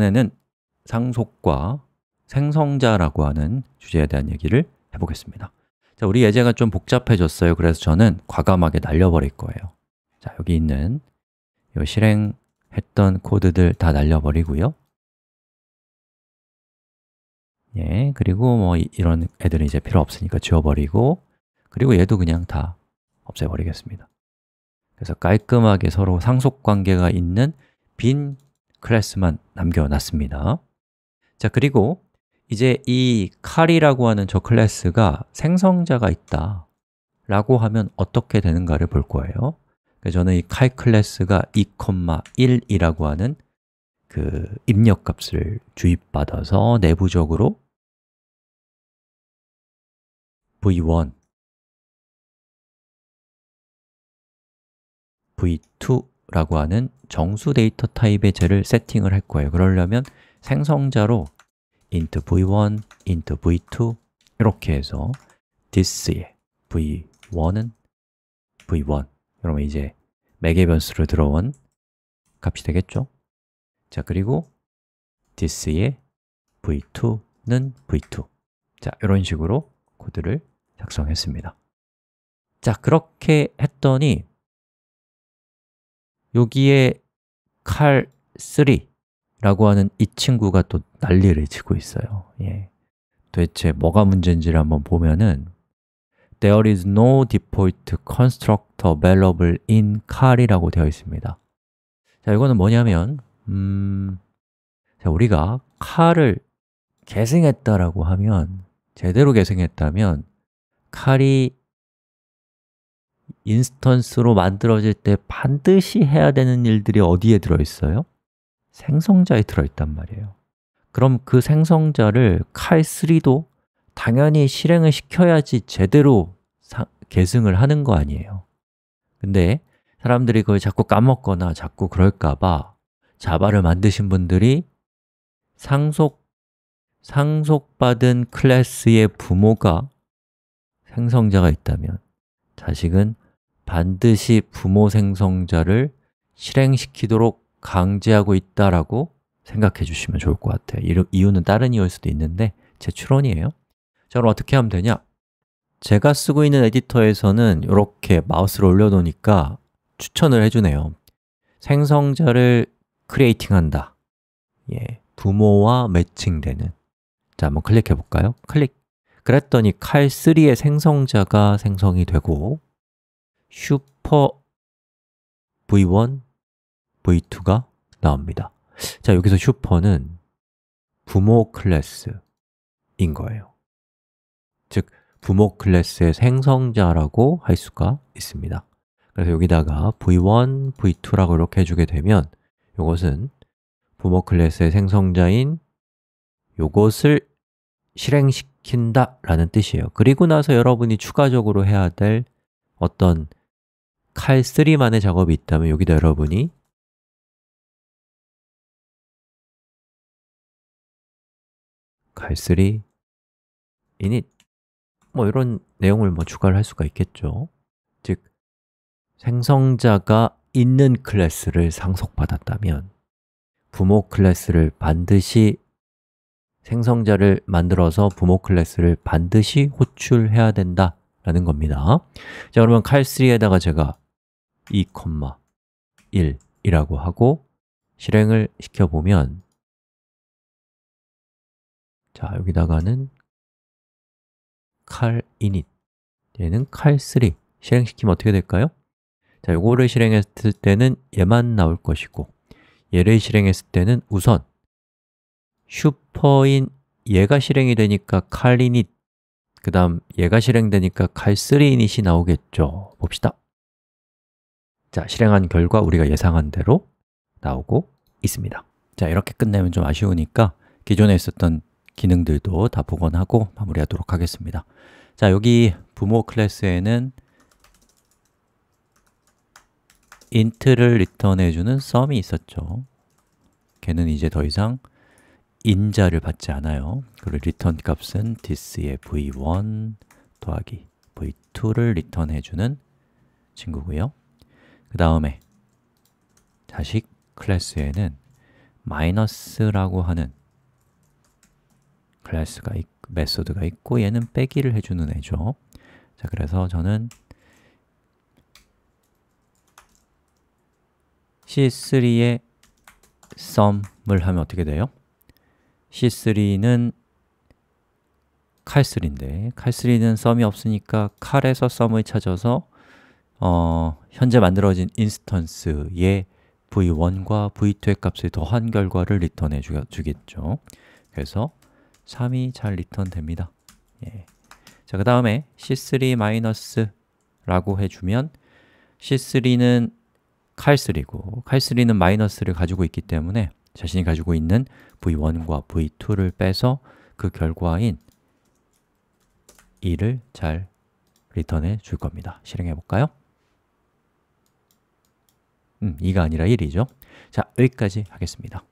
이번에는 상속과 생성자라고 하는 주제에 대한 얘기를 해보겠습니다. 자, 우리 예제가 좀 복잡해졌어요. 그래서 저는 과감하게 날려버릴 거예요. 자, 여기 있는 이 실행했던 코드들 다 날려버리고요. 예, 그리고 뭐 이 런 애들은 이제 필요 없으니까 지워버리고 그리고 얘도 그냥 다 없애버리겠습니다. 그래서 깔끔하게 서로 상속 관계가 있는 빈 클래스만 남겨놨습니다. 자, 그리고 이제 이 칼이라고 하는 저 클래스가 생성자가 있다 라고 하면 어떻게 되는가를 볼 거예요. 저는 이 칼 클래스가 2,1이라고 하는 그 입력 값을 주입받아서 내부적으로 v1, v2 라고 하는 정수 데이터 타입의 쟤를 세팅을 할 거예요. 그러려면 생성자로 int v1, int v2 이렇게 해서 this의 v1은 v1 그러면 이제 매개 변수로 들어온 값이 되겠죠? 자, 그리고 this의 v2는 v2 자, 이런 식으로 코드를 작성했습니다. 자, 그렇게 했더니 여기에 칼 3 라고 하는 이 친구가 또 난리를 치고 있어요 예. 도대체 뭐가 문제인지를 한번 보면은 There is no default constructor available in car이라고 되어 있습니다 자, 이거는 뭐냐면 음, 자, 우리가 칼을 계승했다라고 하면 제대로 계승했다면 칼이 인스턴스로 만들어질 때 반드시 해야 되는 일들이 어디에 들어있어요? 생성자에 들어있단 말이에요 그럼 그 생성자를 칼3도 당연히 실행을 시켜야지 제대로 사, 계승을 하는 거 아니에요 근데 사람들이 그걸 자꾸 까먹거나 자꾸 그럴까 봐 자바를 만드신 분들이 상속, 상속받은 클래스의 부모가 생성자가 있다면 자식은 반드시 부모 생성자를 실행시키도록 강제하고 있다라고 생각해 주시면 좋을 것 같아요. 이유는 다른 이유일 수도 있는데 제 추론이에요. 자, 그럼 어떻게 하면 되냐? 제가 쓰고 있는 에디터에서는 이렇게 마우스를 올려놓으니까 추천을 해주네요. 생성자를 creating한다. 예, 부모와 매칭되는. 자, 한번 클릭해 볼까요? 클릭. 그랬더니 칼3의 생성자가 생성이 되고 super v1, v2가 나옵니다. 자, 여기서 super는 부모 클래스인 거예요. 즉, 부모 클래스의 생성자라고 할 수가 있습니다. 그래서 여기다가 v1, v2라고 이렇게 해주게 되면 이것은 부모 클래스의 생성자인 이것을 실행시킨다 라는 뜻이에요. 그리고 나서 여러분이 추가적으로 해야 될 어떤 칼 3만의 작업이 있다면 여기다 여러분이 칼 3 init 뭐 이런 내용을 뭐 추가를 할 수가 있겠죠. 즉, 생성자가 있는 클래스를 상속받았다면 부모 클래스를 반드시 생성자를 만들어서 부모 클래스를 반드시 호출해야 된다 라는 겁니다. 자, 그러면 칼3에다가 제가 2,1 이라고 하고 실행을 시켜보면 자, 여기다가는 칼 init 얘는 칼3 실행시키면 어떻게 될까요? 자, 요거를 실행했을 때는 얘만 나올 것이고 얘를 실행했을 때는 우선 슈퍼인 얘가 실행이 되니까 칼 init 그 다음 얘가 실행되니까 칼3 init이 나오겠죠 봅시다 자, 실행한 결과 우리가 예상한 대로 나오고 있습니다. 자, 이렇게 끝내면 좀 아쉬우니까 기존에 있었던 기능들도 다 복원하고 마무리하도록 하겠습니다. 자, 여기 부모 클래스에는 int를 return해주는 sum이 있었죠. 걔는 이제 더 이상 인자를 받지 않아요. 그리고 return 값은 this의 v1 더하기 v2를 리턴해주는 친구고요 그 다음에 자식 클래스에는 마이너스라고 하는 클래스가 있, 메소드가 있고 얘는 빼기를 해주는 애죠 자, 그래서 저는 C3의 sum을 하면 어떻게 돼요? C3는 칼3인데 칼3는 sum이 없으니까 칼에서 sum을 찾아서 어, 현재 만들어진 인스턴스의 v1과 v2의 값을 더한 결과를 리턴해 주, 겠죠 그래서 3이 잘 리턴됩니다 예. 자, 그 다음에 c3-라고 해주면 c3는 칼3고 칼3는 마이너스를 가지고 있기 때문에 자신이 가지고 있는 v1과 v2를 빼서 그 결과인 2를 잘 리턴해 줄 겁니다 실행해 볼까요? 음, 2가 아니라 1이죠. 자, 여기까지 하겠습니다